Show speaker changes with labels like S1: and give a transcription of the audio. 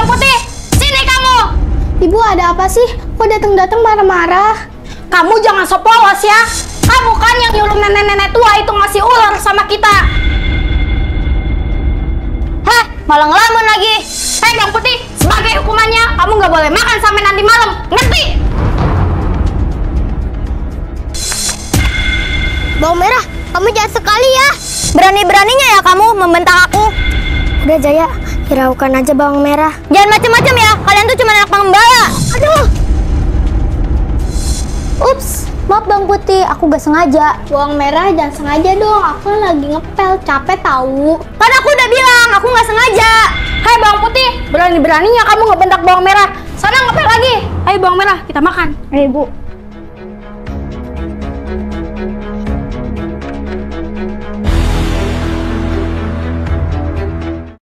S1: bawang putih, sini kamu.
S2: Ibu ada apa sih? Kok datang-datang marah-marah?
S1: Kamu jangan sok polos ya. Kamu kan yang nyuruh nenek-nenek tua itu ngasih ular sama kita. Heh, malah ngelamun lagi. Hei bawang putih, sebagai hukumannya kamu nggak boleh makan sampai nanti malam. Ngerti?
S2: Bawang merah, kamu jahat sekali ya.
S1: Berani-beraninya ya kamu membentak aku.
S2: Udah Jaya, hiraukan aja bawang merah.
S1: Jangan macem-macem ya. Kalian tuh cuma anak pengembala.
S2: Aduh. Ups, maaf Bang Putih, aku gak sengaja. Bawang merah jangan sengaja dong, aku lagi ngepel, capek tahu.
S1: Kan aku udah bilang, aku nggak sengaja. Hai bawang putih, berani-beraninya kamu ngebentak bawang merah. Sana ngepel lagi. Ayo bawang merah, kita makan.
S2: Eh Bu,